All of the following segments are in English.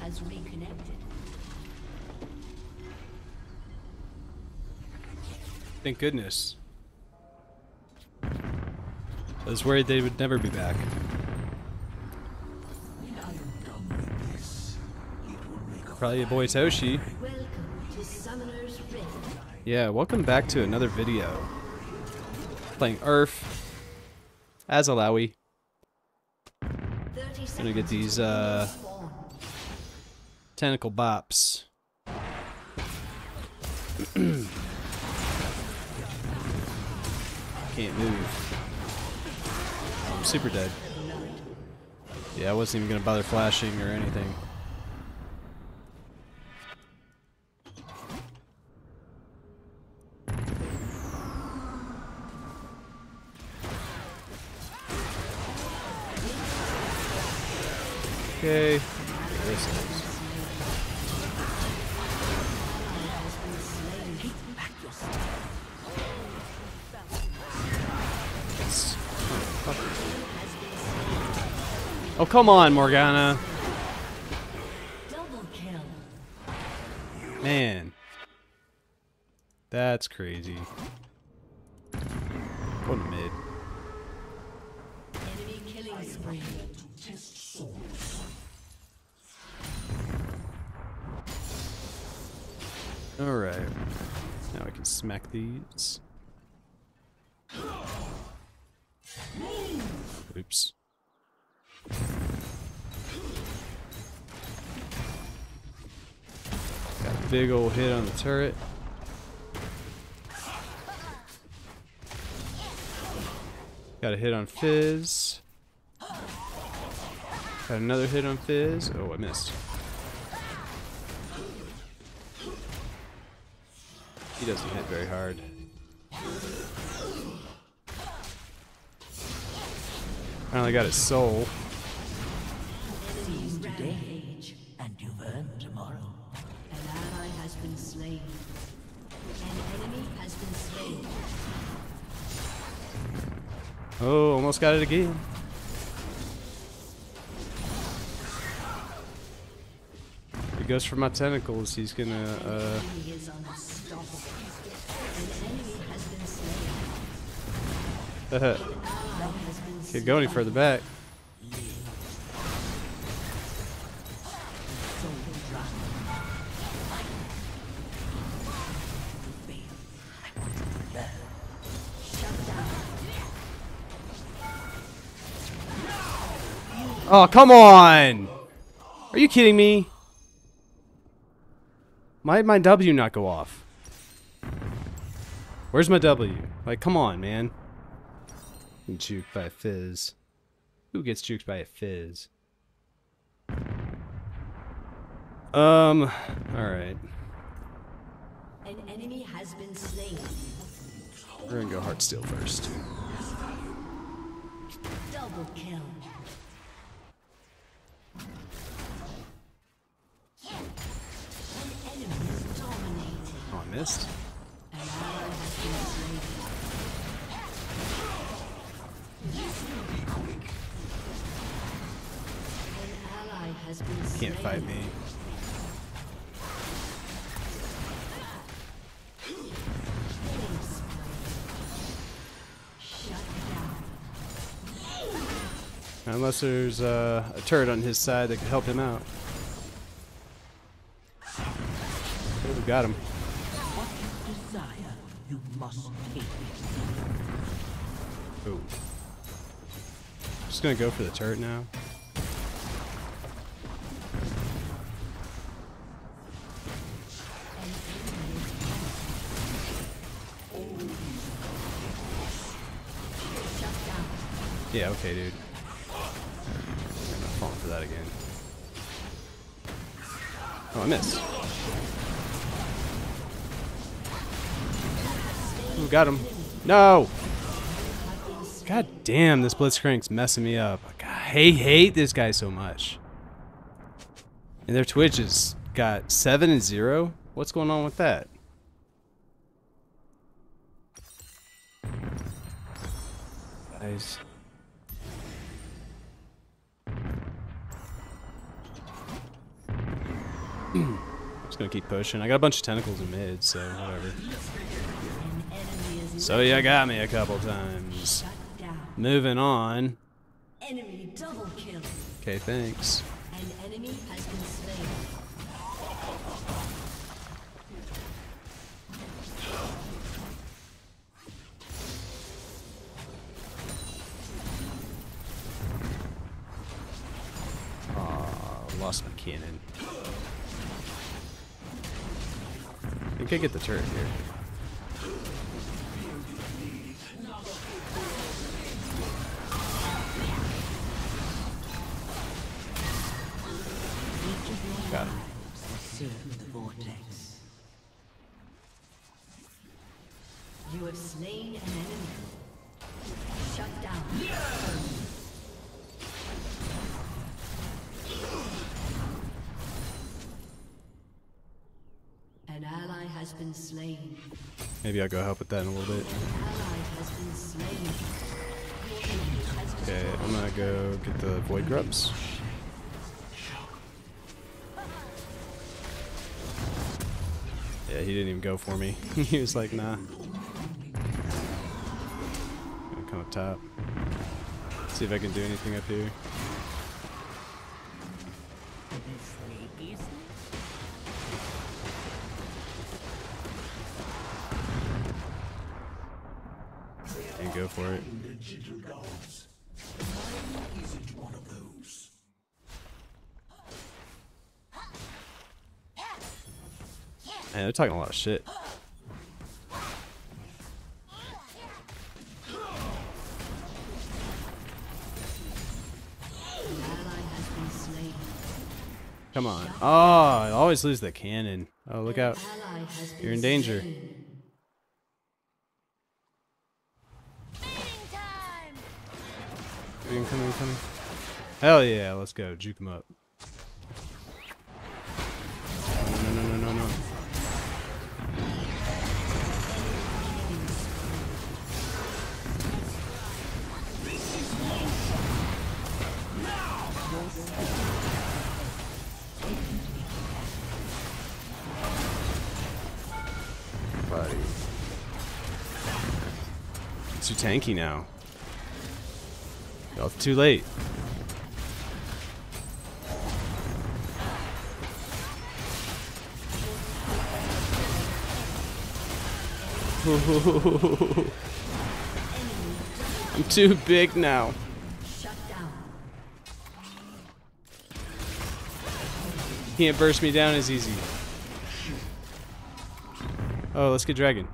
has reconnected. Thank goodness. I was worried they would never be back. Probably your boy Toshi. Yeah, welcome back to another video. Playing URF as Illaoi. 30 Gonna get these, uh. Tentacle bops. Can't move. I'm super dead. Yeah, I wasn't even gonna bother flashing or anything. Okay. Oh. Oh, come on, Morgana. Man. That's crazy. To mid. Enemy killing. Alright. Now I can smack these. Oops. Got a big old hit on the turret. Got a hit on Fizz. Got another hit on Fizz. Oh, I missed. He doesn't hit very hard. Finally got his soul. Rampage. And you've earned tomorrow. An ally has been slain. An enemy has been slain. Oh, almost got it again. He goes for my tentacles, he's gonna, uh, He is can't go any further back. Oh, come on! Are you kidding me? Why my W not go off? Where's my W? Like, come on, man. Juked by a fizz. Who gets juked by a fizz? Um, alright. An enemy has been slain. We're gonna go Heartsteel first. Double kill. An enemy is dominating. Oh, I missed. Can't fight me. Unless there's uh, a turret on his side that could help him out. Oh, we got him. Desire, you must take. Oh. Just gonna go for the turret now. Yeah, okay, dude. I'm not falling for that again. Oh, I missed. Ooh, got him. No! God damn, this Blitzcrank's messing me up. I hate, hate this guy so much. And their Twitch has got 7 and 0? What's going on with that? Guys. just gonna keep pushing. I got a bunch of tentacles in mid, so whatever. So you got me a couple times. Moving on. Okay, thanks. Aw, lost my cannon. Think I get the turret here. Has been slain. Maybe I'll go help with that in a little bit. An ally has been slain. Your enemy has Okay, I'm gonna go get the void grubs. Yeah, he didn't even go for me. he was like, nah. Gonna come up top. See if I can do anything up here. And go for it. Man, they're talking a lot of shit. Come on. Oh, I always lose the cannon. Oh, look out. You're in danger. Slain. Coming, coming, coming. Hell yeah, let's go. Juke him up. No, no, no, no, no, no. Buddy. Too tanky now. Oh, it's too late. I'm too big now. Can't burst me down as easy. Oh, let's get dragon.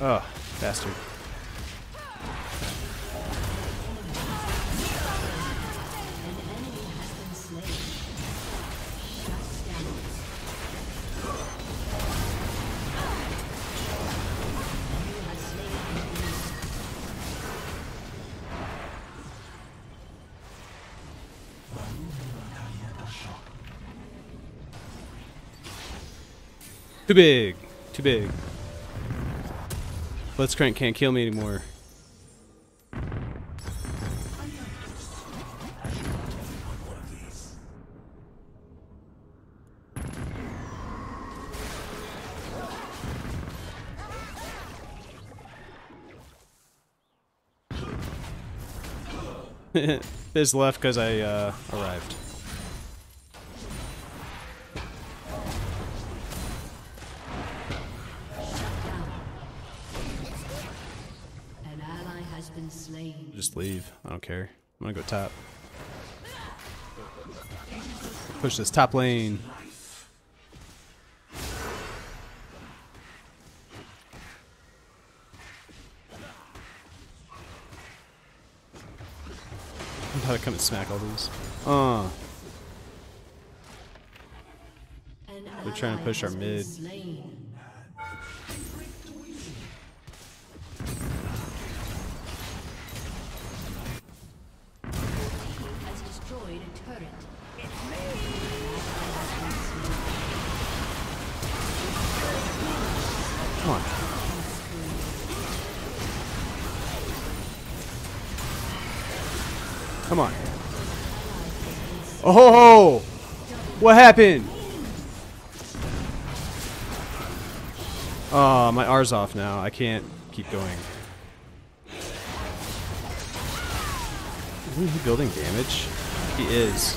An bastard. Too big. Too big. Blitzcrank can't kill me anymore. Biz left because I uh, arrived. I don't care. I'm gonna go top. Push this top lane. I'm about to come and smack all these. Uh, We're trying to push our mid. Come on. Oh! What happened? Oh, my R's off now. I can't keep going. Isn't he building damage? He is.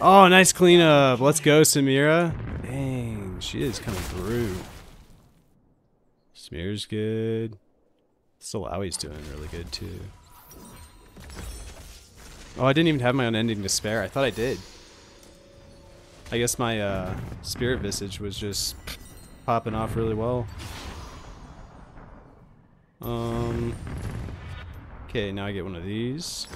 Oh, nice cleanup. Let's go, Samira. Dang, she is coming through. Smear's good. Salawi's doing really good too. Oh, I didn't even have my unending despair. I thought I did. I guess my uh, spirit visage was just popping off really well. Um. Okay, now I get one of these.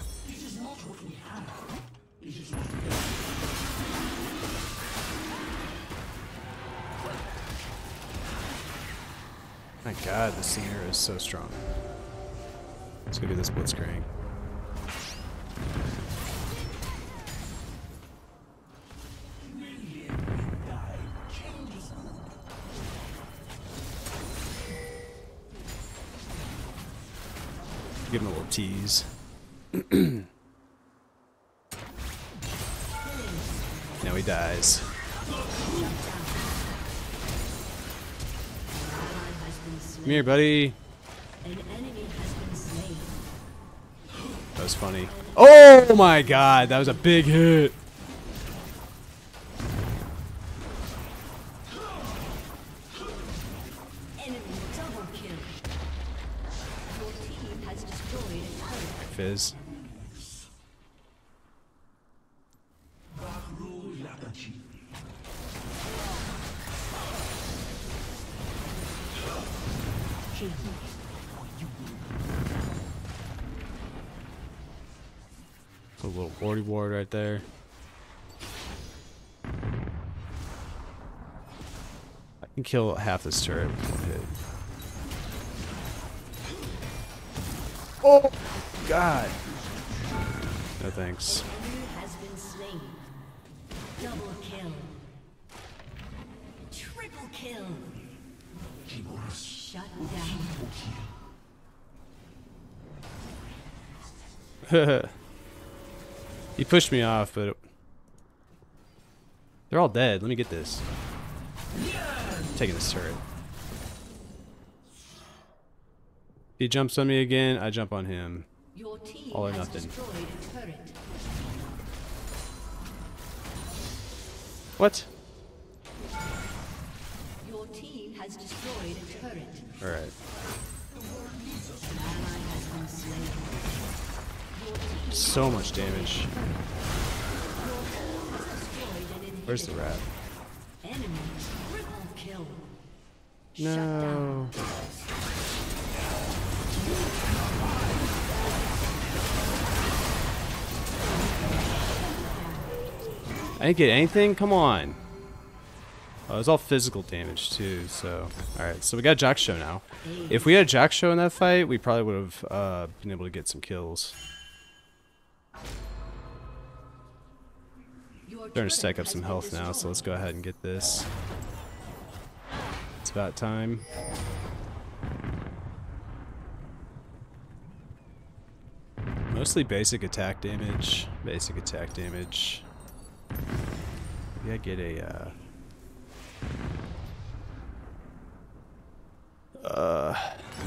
My god, the Sierra is so strong. Let's go do this Blitzcrank. Give him a little tease. now he dies. Come here, buddy. That was funny. Oh my god, that was a big hit. A little wardy ward right there. I can kill half this turret with one hit. Oh god. No thanks. Kill. Shut down. he pushed me off, but they're all dead. Let me get this. taking this turret. He jumps on me again. I jump on him. Your team All or nothing. destroyed a turret. What? Has destroyed a turret. All right. An ally has been slain. Your team So much damage. destroyed an inhibitor. Where's the rat? Enemy triple kill. No. I didn't get anything? Come on. Oh, it was all physical damage too, so. Alright, so we got Jak'Sho now. If we had Jak'Sho in that fight, we probably would have uh, been able to get some kills. Starting to stack up some health now, so let's go ahead and get this. It's about time. Mostly basic attack damage. Basic attack damage. I get a, uh... Uh,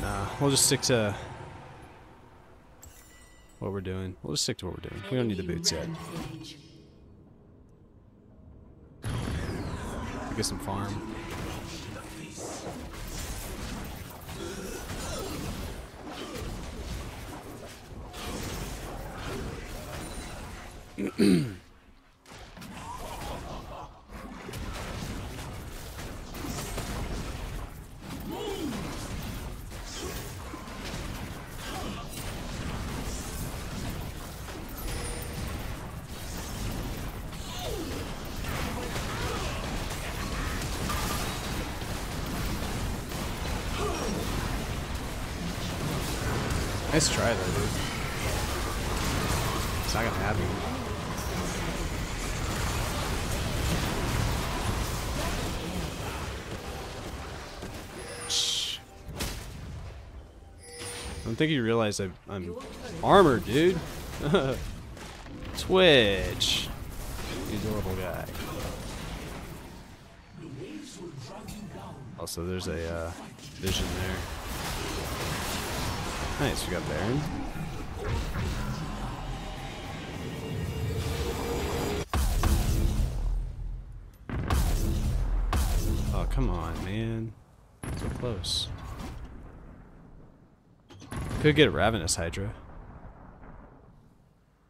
nah, we'll just stick to what we're doing. We'll just stick to what we're doing. We don't need the boots yet. Get some farm. Nice try though, dude. It's not gonna happen. I don't think you realize I, I'm armored, dude. Twitch. Adorable guy. Also, there's a uh, vision there. Nice, we got Baron. Oh, come on, man. So close. Could get a Ravenous Hydra.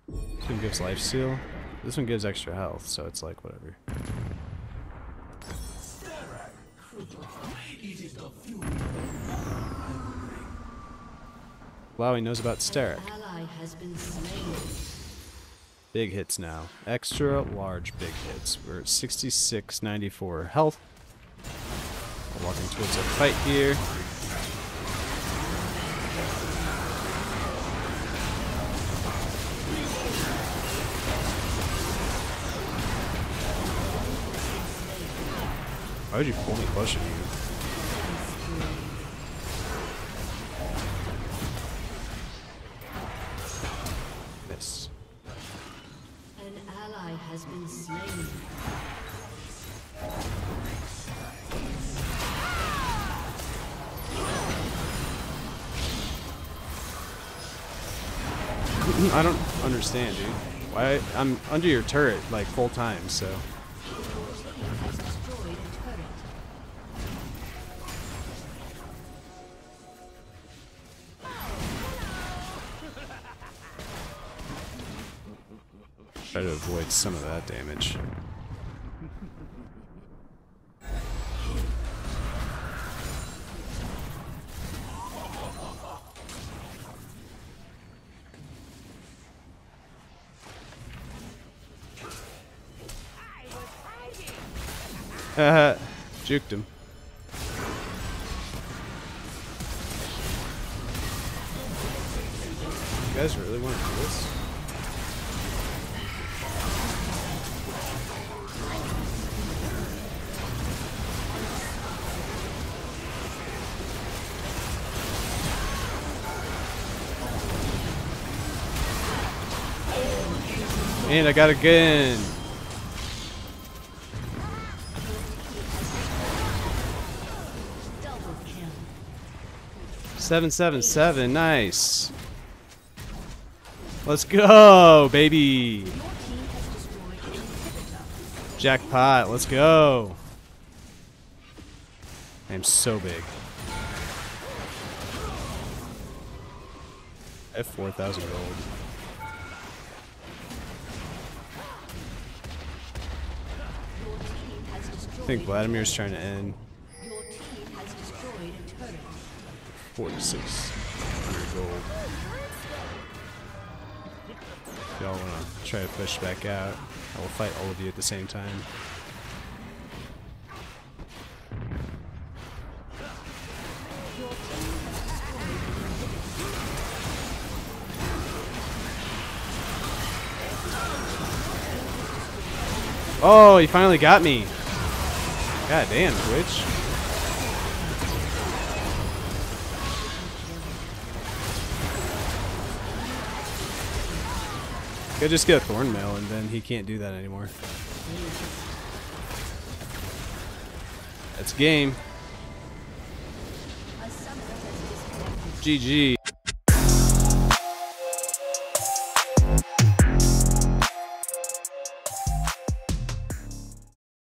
This one gives life steal. This one gives extra health, so it's like whatever. Wow, he knows about Sterak. Ally has been slain. Big hits now. Extra large big hits. We're at 6694 health. Walking towards a fight here. Why would you pull me closer to you? Understand, dude. Why I'm under your turret like full time, so try to avoid some of that damage. Juked him. You guys really want to do this? And I got a gun. 777, nice. Let's go, baby. Jackpot, let's go. I am so big. I have 4,000 gold. I think Vladimir's trying to end 4,600 gold. If y'all want to try to push back out, I will fight all of you at the same time. Oh, he finally got me. God damn, Twitch. Could just get a thorn mail and then he can't do that anymore. That's game. GG.